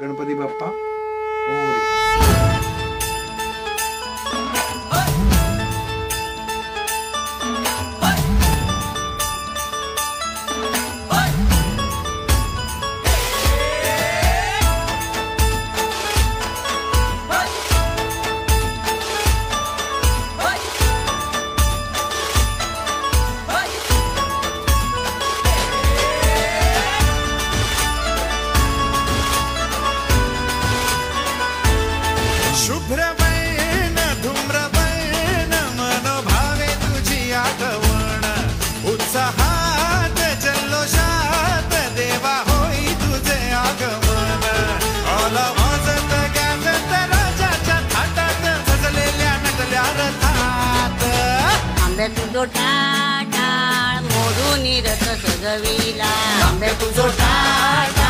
गणपती बाप्पा। शुभ्रवैन धूम्रवैन मनोभावे तुझी आगवण उत्साहात जल्लोषात देवा होई तुझे आगमन. आला वाजत गाजत राजाच्या थाटात सजलेल्या नटल्या रथात. आंबे तुझो टाटाळ मोडून रथ सजविला. आंबे तुझो रथ